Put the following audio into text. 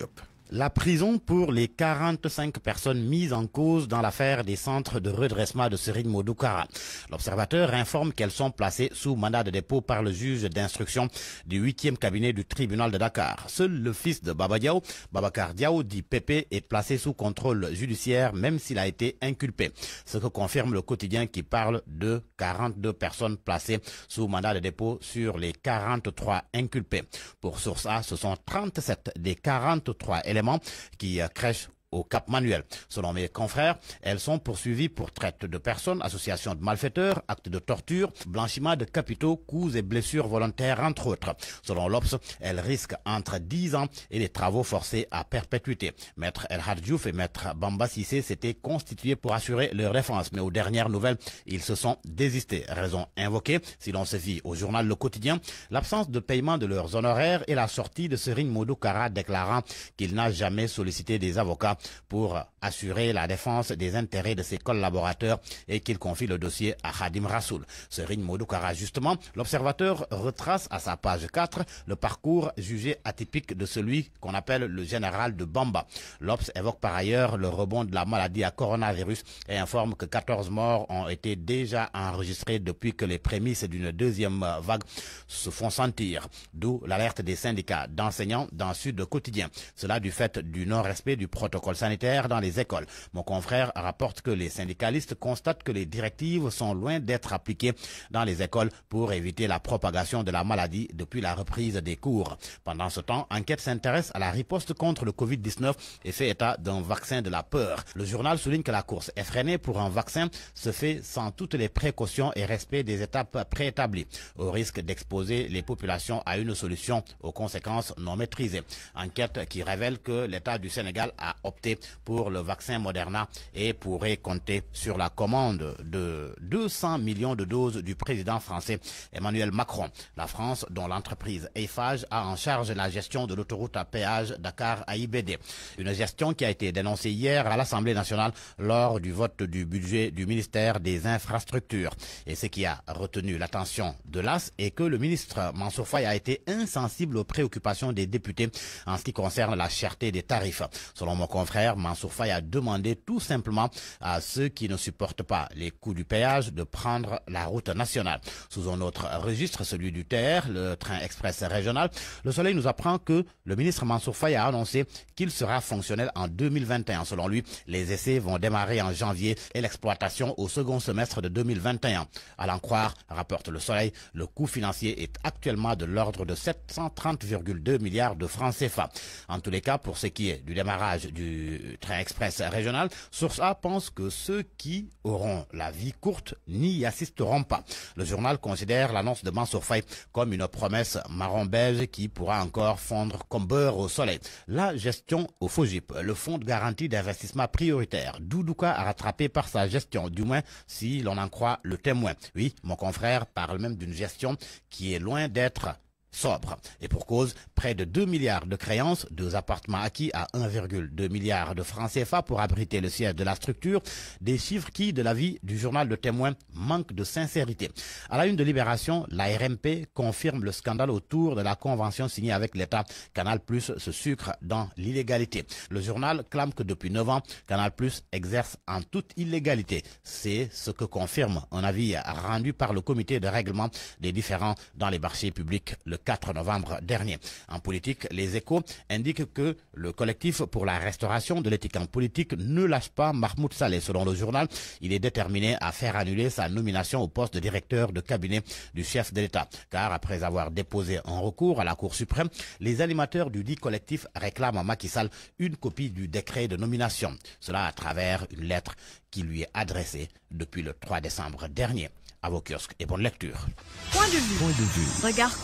job. La prison pour les 45 personnes mises en cause dans l'affaire des centres de redressement de Serine Modoukara. L'observateur informe qu'elles sont placées sous mandat de dépôt par le juge d'instruction du 8e cabinet du tribunal de Dakar. Seul le fils de Baba Diaw, Babacar Diaw, dit Pépé, est placé sous contrôle judiciaire même s'il a été inculpé. Ce que confirme le quotidien qui parle de 42 personnes placées sous mandat de dépôt sur les 43 inculpés. Pour Source A, ce sont 37 des 43 qui euh, crèchent au Cap Manuel. Selon mes confrères, elles sont poursuivies pour traite de personnes, association de malfaiteurs, actes de torture, blanchiment de capitaux, coups et blessures volontaires, entre autres. Selon l'Obs, elles risquent entre 10 ans et des travaux forcés à perpétuité. Maître El Hadjouf et Maître Bamba Sissé s'étaient constitués pour assurer leur défense, mais aux dernières nouvelles, ils se sont désistés. Raison invoquée, si l'on se au journal Le Quotidien, l'absence de paiement de leurs honoraires et la sortie de Serine Modou déclarant qu'il n'a jamais sollicité des avocats pour assurer la défense des intérêts de ses collaborateurs et qu'il confie le dossier à Khadim Rassoul. Serine Modoukara, justement, l'observateur retrace à sa page 4 le parcours jugé atypique de celui qu'on appelle le général de Bamba. L'Obs évoque par ailleurs le rebond de la maladie à coronavirus et informe que 14 morts ont été déjà enregistrés depuis que les prémices d'une deuxième vague se font sentir. D'où l'alerte des syndicats d'enseignants dans Sud Quotidien. Cela du fait du non-respect du protocole sanitaire dans les écoles. Mon confrère rapporte que les syndicalistes constatent que les directives sont loin d'être appliquées dans les écoles pour éviter la propagation de la maladie depuis la reprise des cours. Pendant ce temps, Enquête s'intéresse à la riposte contre le Covid-19 et fait état d'un vaccin de la peur. Le journal souligne que la course effrénée pour un vaccin se fait sans toutes les précautions et respect des étapes préétablies, au risque d'exposer les populations à une solution aux conséquences non maîtrisées. Enquête qui révèle que l'État du Sénégal a opté pour le vaccin Moderna et pourrait compter sur la commande de 200 millions de doses du président français Emmanuel Macron. La France, dont l'entreprise Eiffage a en charge la gestion de l'autoroute à péage Dakar à IBD. Une gestion qui a été dénoncée hier à l'Assemblée nationale lors du vote du budget du ministère des Infrastructures. Et ce qui a retenu l'attention de l'AS est que le ministre Mansour Faye a été insensible aux préoccupations des députés en ce qui concerne la cherté des tarifs. Selon mon confrère, frère Mansour Faye a demandé tout simplement à ceux qui ne supportent pas les coûts du péage de prendre la route nationale. Sous un autre registre, celui du TER, le train express régional, le Soleil nous apprend que le ministre Mansour Faye a annoncé qu'il sera fonctionnel en 2021. Selon lui, les essais vont démarrer en janvier et l'exploitation au second semestre de 2021. À l'en croire, rapporte le Soleil, le coût financier est actuellement de l'ordre de 730,2 milliards de francs CFA. En tous les cas, pour ce qui est du démarrage du train express régional, Source A pense que ceux qui auront la vie courte n'y assisteront pas. Le journal considère l'annonce de Mansour Faye comme une promesse marron beige qui pourra encore fondre comme beurre au soleil. La gestion au FOGIP, le fonds de garantie d'investissement prioritaire, Doudouka a rattrapé par sa gestion, du moins si l'on en croit le témoin. Oui, mon confrère parle même d'une gestion qui est loin d'être sobre. Et pour cause, près de 2 milliards de créances, deux appartements acquis à 1,2 milliard de francs CFA pour abriter le siège de la structure, des chiffres qui, de l'avis du journal Le Témoin, manquent de sincérité. À la une de Libération, la RMP confirme le scandale autour de la convention signée avec l'État. Canal Plus se sucre dans l'illégalité. Le journal clame que depuis 9 ans, Canal Plus exerce en toute illégalité. C'est ce que confirme un avis rendu par le comité de règlement des différends dans les marchés publics 4 novembre dernier. En politique, les échos indiquent que le collectif pour la restauration de l'éthique en politique ne lâche pas Mahmoud Saleh. Selon le journal, il est déterminé à faire annuler sa nomination au poste de directeur de cabinet du chef de l'État. Car après avoir déposé un recours à la Cour suprême, les animateurs du dit collectif réclament à Macky Sall une copie du décret de nomination. Cela à travers une lettre qui lui est adressée depuis le 3 décembre dernier. À vos kiosques et bonne lecture. Point de vue. Point de vue. Regard